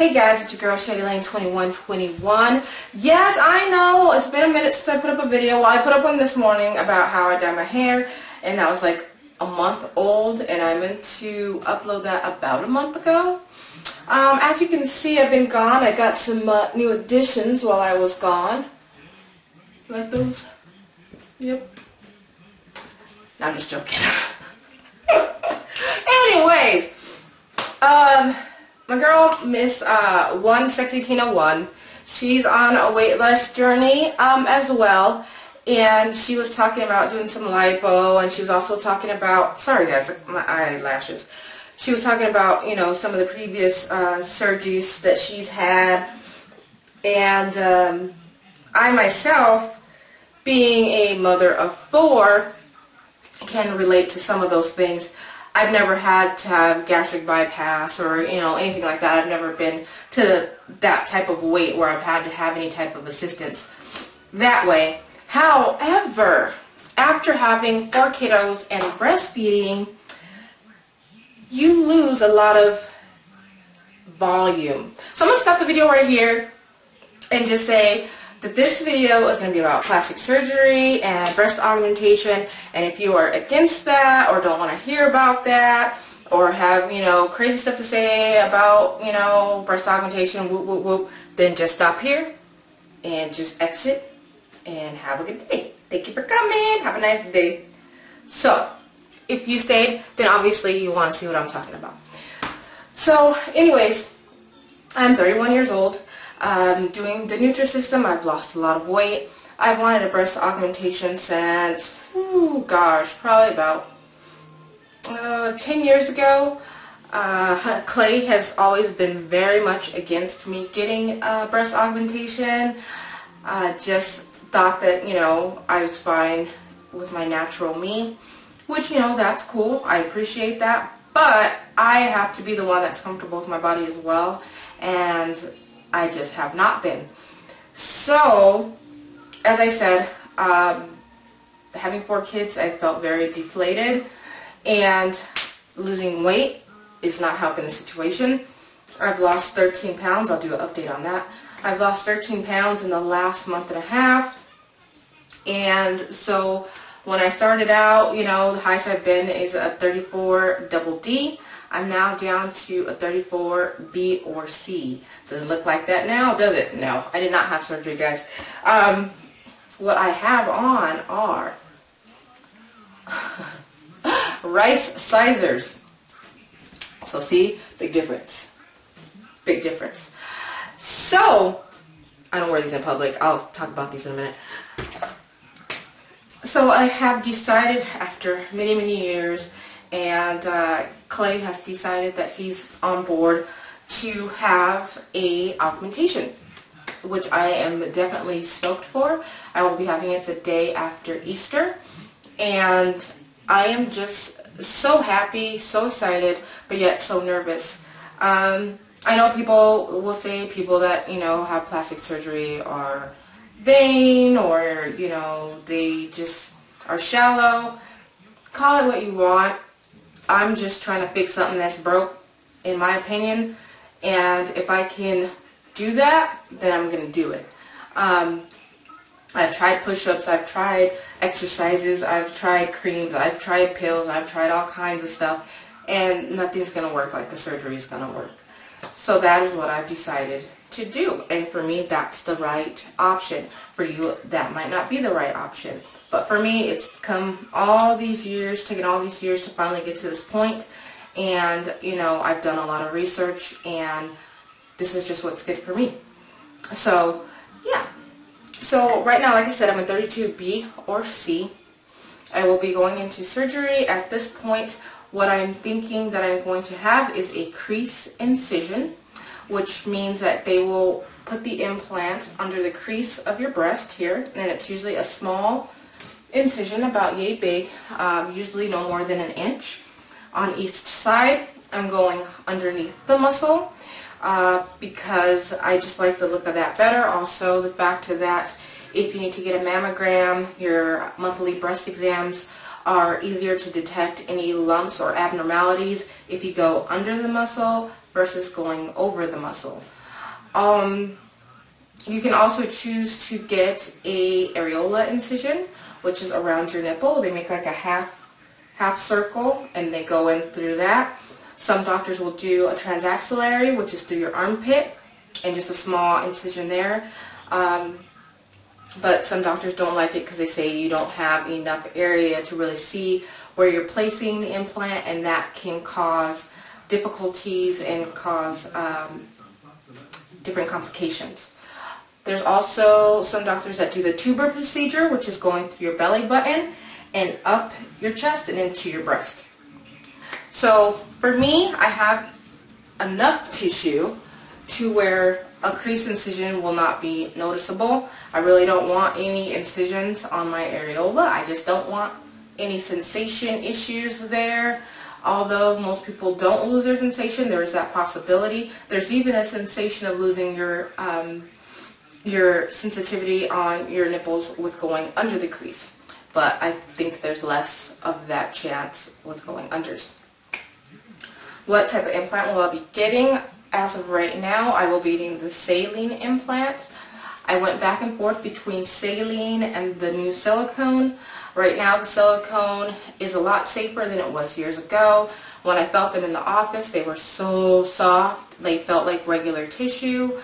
Hey guys, it's your girl Shady Lane 2121. Yes, I know, it's been a minute since I put up a video. Well, I put up one this morning about how I dye my hair, and that was like a month old, and I meant to upload that about a month ago. Um, as you can see, I've been gone. I got some uh, new additions while I was gone. Like those? Yep. No, I'm just joking. Anyways, um, my girl, Miss uh, One Sexy Tina One, she's on a weight loss journey um, as well. And she was talking about doing some lipo, and she was also talking about, sorry guys, my eyelashes. She was talking about, you know, some of the previous uh, surgeries that she's had. And um, I myself, being a mother of four, can relate to some of those things. I've never had to have gastric bypass or, you know, anything like that. I've never been to that type of weight where I've had to have any type of assistance that way. However, after having four kiddos and breastfeeding, you lose a lot of volume. So I'm going to stop the video right here and just say that this video is going to be about plastic surgery and breast augmentation and if you are against that or don't want to hear about that or have, you know, crazy stuff to say about, you know, breast augmentation, whoop, whoop, whoop, then just stop here and just exit and have a good day. Thank you for coming. Have a nice day. So, if you stayed, then obviously you want to see what I'm talking about. So, anyways, I'm 31 years old um, doing the Nutrisystem. I've lost a lot of weight. I've wanted a breast augmentation since, gosh, probably about uh, 10 years ago. Uh, Clay has always been very much against me getting uh, breast augmentation. Uh, just thought that, you know, I was fine with my natural me, which, you know, that's cool. I appreciate that. But I have to be the one that's comfortable with my body as well. And I just have not been. So, as I said, um, having four kids, I felt very deflated, and losing weight is not helping the situation. I've lost 13 pounds. I'll do an update on that. I've lost 13 pounds in the last month and a half. And so when I started out, you know, the highest I've been is a 34 double D. I'm now down to a 34 B or C. Does it look like that now? Does it? No. I did not have surgery, guys. Um, what I have on are rice sizers. So see, big difference. Big difference. So, I don't wear these in public. I'll talk about these in a minute. So I have decided after many, many years and uh, Clay has decided that he's on board to have a augmentation, which I am definitely stoked for. I will be having it the day after Easter, and I am just so happy, so excited, but yet so nervous. Um, I know people will say people that, you know, have plastic surgery are vain or, you know, they just are shallow. Call it what you want. I'm just trying to fix something that's broke, in my opinion. And if I can do that, then I'm going to do it. Um, I've tried push-ups, I've tried exercises, I've tried creams, I've tried pills, I've tried all kinds of stuff, and nothing's going to work like a surgery is going to work. So that is what I've decided to do. And for me, that's the right option. For you, that might not be the right option. But for me, it's come all these years, taken all these years to finally get to this point. And, you know, I've done a lot of research and this is just what's good for me. So, yeah. So right now, like I said, I'm a 32B or C. I will be going into surgery. At this point, what I'm thinking that I'm going to have is a crease incision, which means that they will put the implant under the crease of your breast here, and it's usually a small incision about yay big, um, usually no more than an inch. On each side, I'm going underneath the muscle uh, because I just like the look of that better. Also, the fact that if you need to get a mammogram, your monthly breast exams are easier to detect any lumps or abnormalities if you go under the muscle versus going over the muscle. Um, you can also choose to get a areola incision, which is around your nipple. They make like a half half circle and they go in through that. Some doctors will do a transaxillary, which is through your armpit, and just a small incision there. Um, but some doctors don't like it because they say you don't have enough area to really see where you're placing the implant and that can cause difficulties and cause um, different complications. There's also some doctors that do the TUBA procedure, which is going through your belly button and up your chest and into your breast. So for me, I have enough tissue to where a crease incision will not be noticeable. I really don't want any incisions on my areola. I just don't want any sensation issues there. Although most people don't lose their sensation, there is that possibility. There's even a sensation of losing your um, your sensitivity on your nipples with going under the crease. But I think there's less of that chance with going unders. What type of implant will I be getting? As of right now, I will be getting the saline implant. I went back and forth between saline and the new silicone. Right now the silicone is a lot safer than it was years ago. When I felt them in the office, they were so soft. They felt like regular tissue.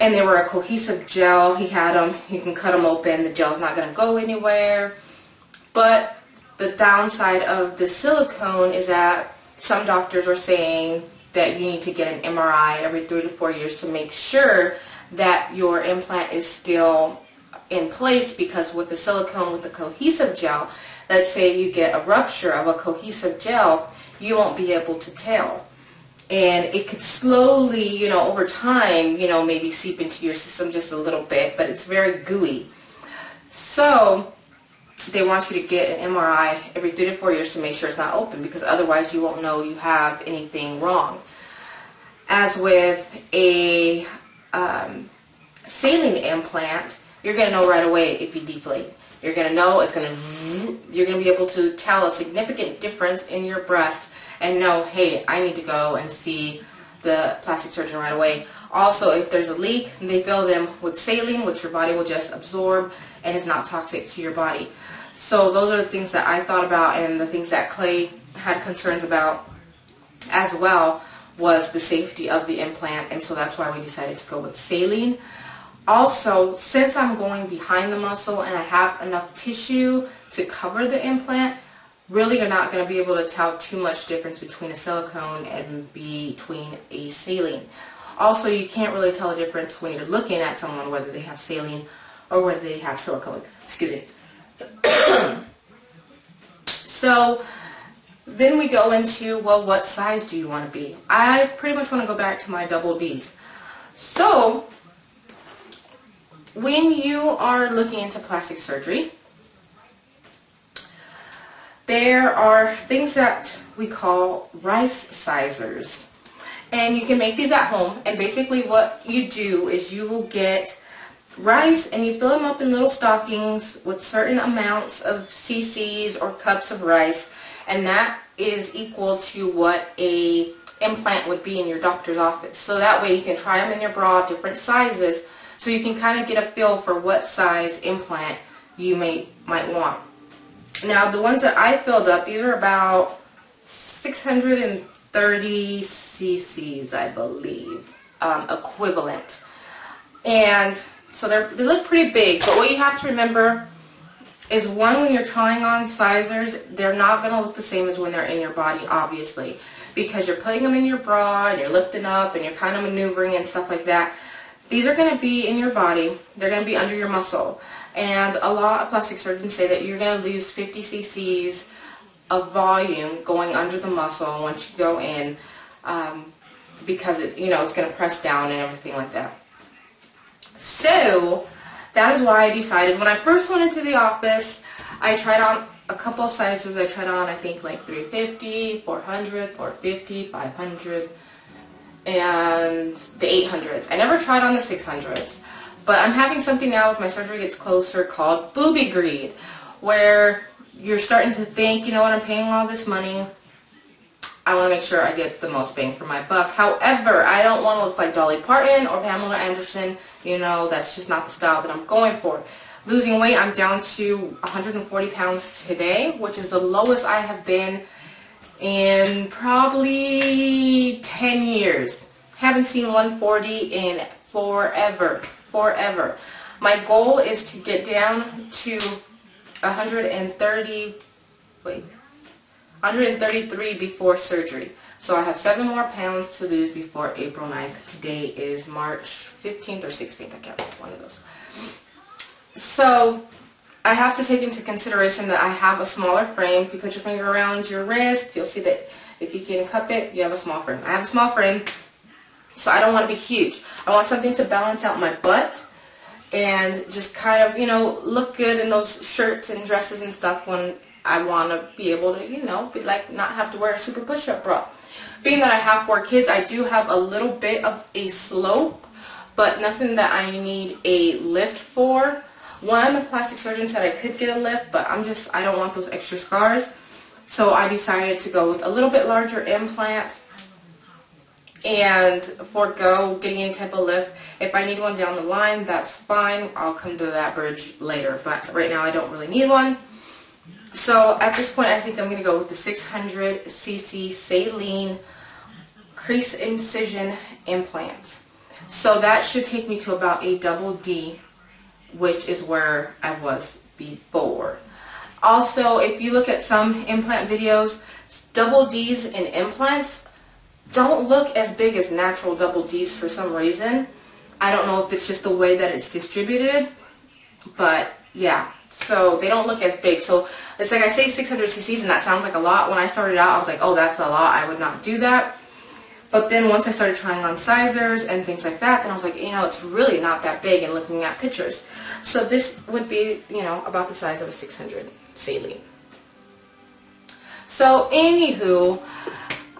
And they were a cohesive gel. He had them. You can cut them open. The gel's not going to go anywhere. But the downside of the silicone is that some doctors are saying that you need to get an MRI every three to four years to make sure that your implant is still in place because with the silicone with the cohesive gel, let's say you get a rupture of a cohesive gel, you won't be able to tell. And it could slowly, you know, over time, you know, maybe seep into your system just a little bit, but it's very gooey. So they want you to get an MRI every three to four years to make sure it's not open because otherwise you won't know you have anything wrong. As with a um, saline implant, you're going to know right away if you deflate. You're going to know it's going to, you're going to be able to tell a significant difference in your breast and know, hey, I need to go and see the plastic surgeon right away. Also, if there's a leak, they fill them with saline, which your body will just absorb and is not toxic to your body. So those are the things that I thought about and the things that Clay had concerns about as well was the safety of the implant and so that's why we decided to go with saline. Also, since I'm going behind the muscle and I have enough tissue to cover the implant, really you're not going to be able to tell too much difference between a silicone and between a saline. Also, you can't really tell a difference when you're looking at someone whether they have saline or whether they have silicone. Excuse me. so, then we go into, well, what size do you want to be? I pretty much want to go back to my double Ds. So, when you are looking into plastic surgery, there are things that we call rice sizers. And you can make these at home. And basically what you do is you will get rice and you fill them up in little stockings with certain amounts of cc's or cups of rice and that is equal to what a implant would be in your doctor's office. So that way you can try them in your bra, different sizes, so you can kind of get a feel for what size implant you may might want. Now the ones that I filled up, these are about 630 cc's, I believe, um, equivalent. And so they they look pretty big, but what you have to remember is one when you're trying on sizers, they're not going to look the same as when they're in your body, obviously, because you're putting them in your bra and you're lifting up and you're kind of maneuvering and stuff like that. These are going to be in your body. They're going to be under your muscle. And a lot of plastic surgeons say that you're going to lose 50 cc's of volume going under the muscle once you go in um, because it, you know, it's going to press down and everything like that. So, that is why I decided when I first went into the office, I tried on a couple of sizes. I tried on, I think, like 350, 400, 450, 500, and the 800s. I never tried on the 600s. But I'm having something now as my surgery gets closer called booby greed, where you're starting to think, you know what, I'm paying all this money. I want to make sure I get the most bang for my buck. However, I don't want to look like Dolly Parton or Pamela Anderson. You know, that's just not the style that I'm going for. Losing weight, I'm down to 140 pounds today, which is the lowest I have been in probably 10 years. Haven't seen 140 in forever, forever. My goal is to get down to 130, wait, 133 before surgery. So I have seven more pounds to lose before April 9th. Today is March 15th or 16th. I can't remember one of those. So I have to take into consideration that I have a smaller frame. If you put your finger around your wrist, you'll see that if you can cup it, you have a small frame. I have a small frame, so I don't want to be huge. I want something to balance out my butt and just kind of, you know, look good in those shirts and dresses and stuff when I want to be able to, you know, be like not have to wear a super push-up bra. Being that I have four kids, I do have a little bit of a slope, but nothing that I need a lift for. One plastic surgeon said I could get a lift, but I'm just, I don't want those extra scars. So I decided to go with a little bit larger implant and forego getting any type of lift. If I need one down the line, that's fine. I'll come to that bridge later, but right now I don't really need one. So at this point, I think I'm going to go with the 600cc saline crease incision implant. So that should take me to about a double D, which is where I was before. Also, if you look at some implant videos, double Ds in implants don't look as big as natural double Ds for some reason. I don't know if it's just the way that it's distributed, but yeah, so they don't look as big. So it's like I say 600 cc's and that sounds like a lot. When I started out, I was like, oh, that's a lot. I would not do that. But then once I started trying on sizers and things like that, then I was like, you know, it's really not that big and looking at pictures. So this would be, you know, about the size of a 600 saline. So anywho,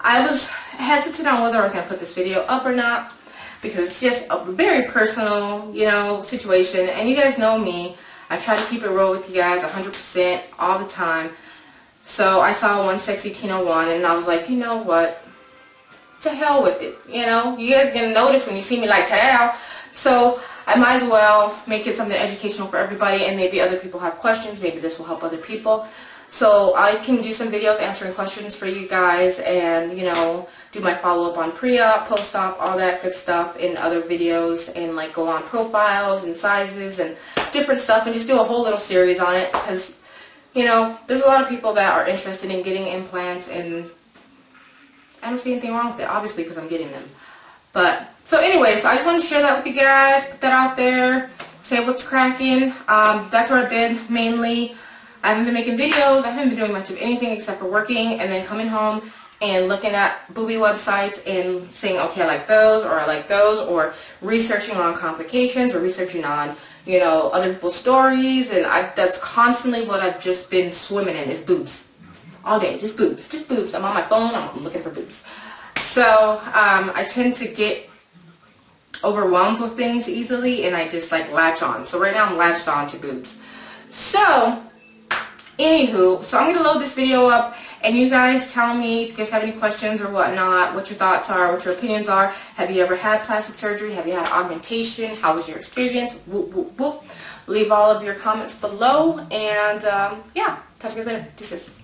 I was hesitant on whether I was going to put this video up or not because it's just a very personal, you know, situation. And you guys know me. I try to keep it real with you guys 100% all the time. So I saw one sexy Tina one and I was like, you know what? To hell with it. You know, you guys gonna notice when you see me like today. So I might as well make it something educational for everybody and maybe other people have questions. Maybe this will help other people. So I can do some videos answering questions for you guys and, you know, do my follow-up on pre-op, post-op, all that good stuff in other videos and like go on profiles and sizes and different stuff and just do a whole little series on it because, you know, there's a lot of people that are interested in getting implants and I don't see anything wrong with it, obviously, because I'm getting them. But, so anyway, so I just want to share that with you guys, put that out there, say what's cracking. Um, that's where I've been mainly. I haven't been making videos. I haven't been doing much of anything except for working and then coming home and looking at booby websites and saying, okay, I like those or I like those or researching on complications or researching on, you know, other people's stories and I, that's constantly what I've just been swimming in is boobs. All day, just boobs, just boobs. I'm on my phone, I'm looking for boobs. So um, I tend to get overwhelmed with things easily and I just like latch on. So right now I'm latched on to boobs. So Anywho, so I'm going to load this video up and you guys tell me if you guys have any questions or whatnot, what your thoughts are, what your opinions are. Have you ever had plastic surgery? Have you had augmentation? How was your experience? Whoop, whoop, whoop. Leave all of your comments below and um, yeah, talk to you guys later. Is.